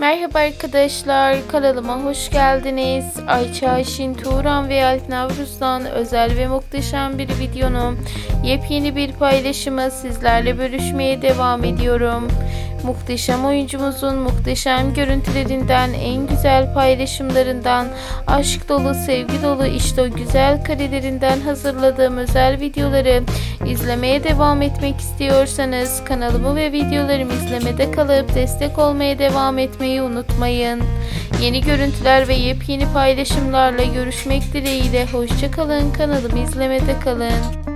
Merhaba arkadaşlar, kanalıma hoş geldiniz. Ayça Ayşin Turan ve Alp Navruz'dan özel ve muhteşem bir videonun yepyeni bir paylaşımı sizlerle bölüşmeye devam ediyorum. Muhteşem oyuncumuzun muhteşem görüntülerinden, en güzel paylaşımlarından, aşk dolu, sevgi dolu işte o güzel karelerinden hazırladığım özel videoları izlemeye devam etmek istiyorsanız kanalımı ve videolarımı izlemede kalıp destek olmaya devam etmeyi unutmayın. Yeni görüntüler ve yepyeni paylaşımlarla görüşmek dileğiyle hoşçakalın kanalımı izlemede kalın.